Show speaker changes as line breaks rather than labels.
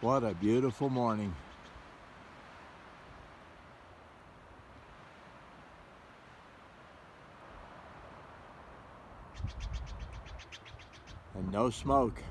What a beautiful morning. And no smoke.